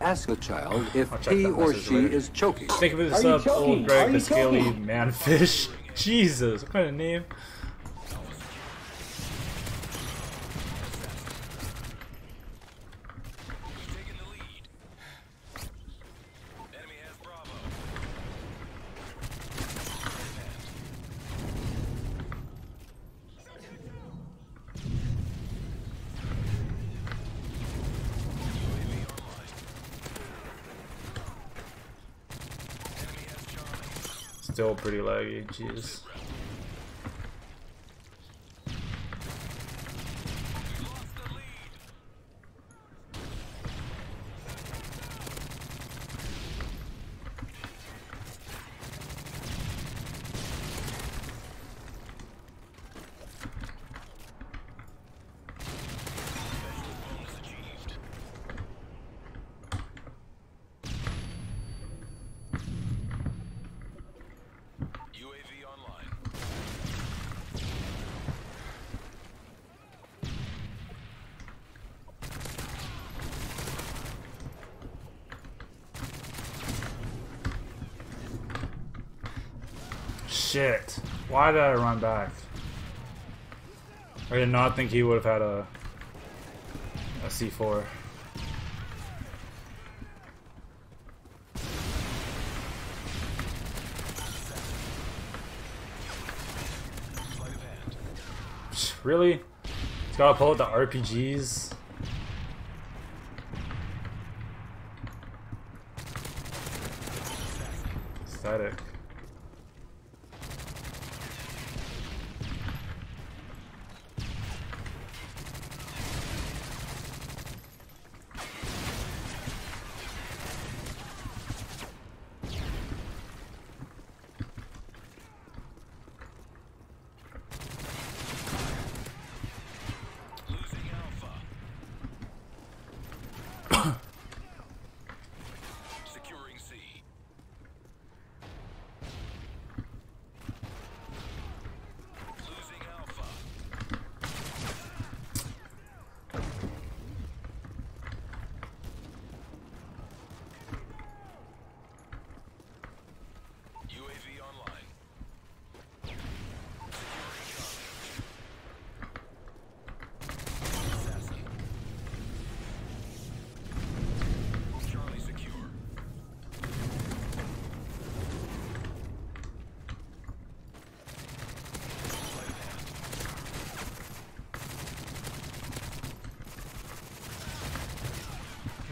Ask a child if he or she later. is choking. Think of for the Are sub, old Greg Are the Scaly? Manfish. Jesus, what kind of name? Still pretty laggy, jeez. Shit. Why did I run back? I did not think he would have had a a C4. Sleight of hand. Really? He's gotta pull out the RPGs. Static.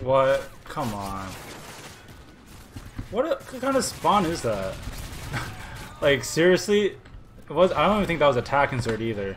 What? Come on. What a, kind of spawn is that? like seriously? It was I don't even think that was a tac insert either.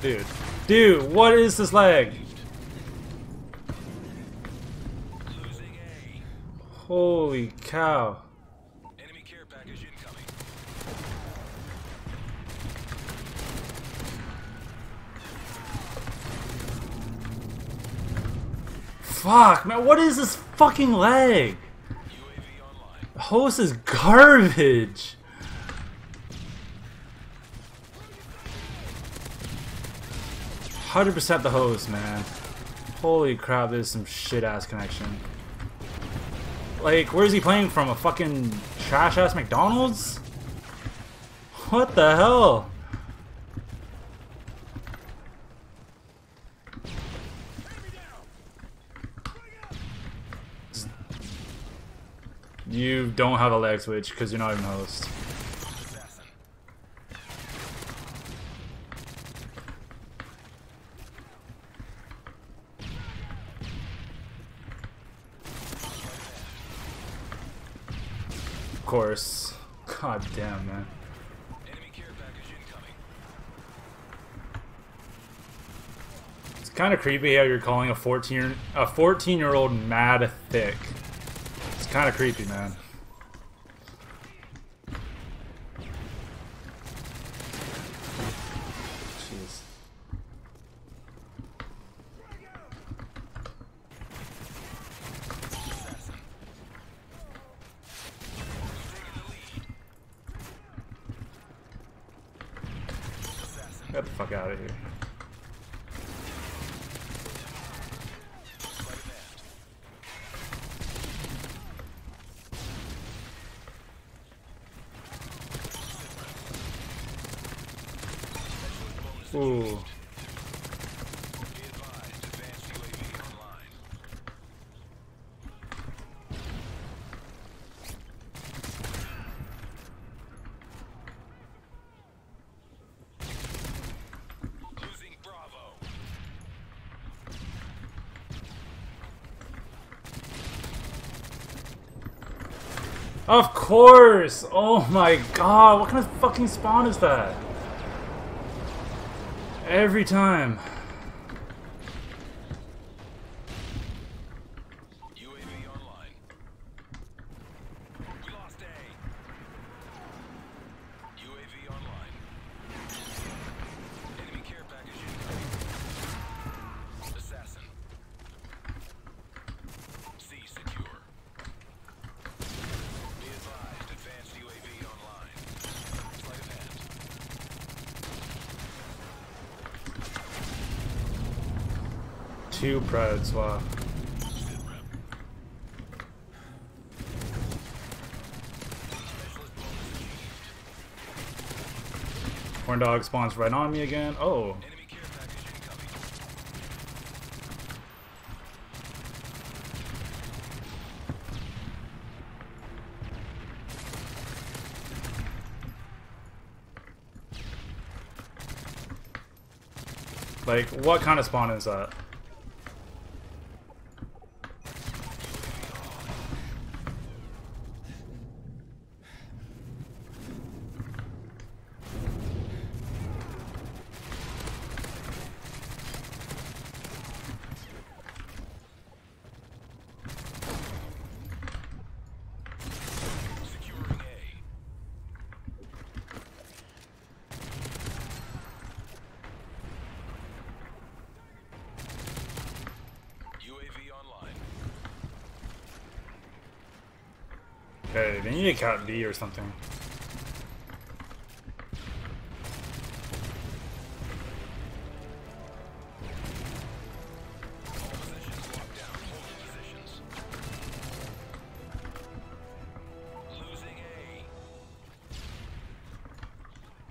Dude. Dude, what is this lag? Holy cow. Enemy care package incoming. Fuck, man, what is this fucking lag? UAV online. The host is garbage. 100% the host, man. Holy crap, there's some shit-ass connection. Like, where's he playing from? A fucking trash-ass McDonald's? What the hell? You don't have a lag switch because you're not even host. Course. God damn, man. Enemy care package incoming. It's kind of creepy how you're calling a 14 a 14 year old mad thick. It's kind of creepy, man. Jeez. Get the fuck out of here. Ooh. Of course! Oh my god, what kind of fucking spawn is that? Every time. Two bonus achieved. Horn dog spawns right on me again. Oh, like what kind of spawn is that? Okay, they need a cat D or something.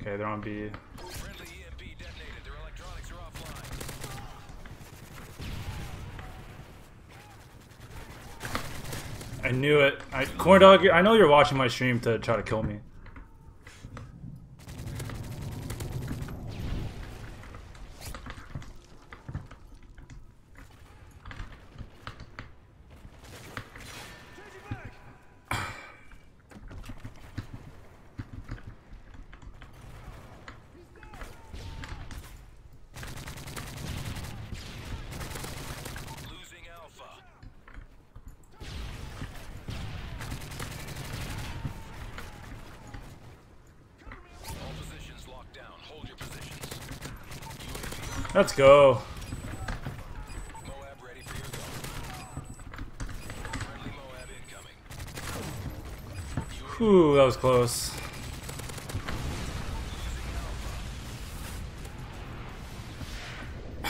Okay, they're on B. I knew it. I, Corn dog, I know you're watching my stream to try to kill me. Moab incoming. Whew, that was close.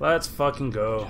Let's fucking go.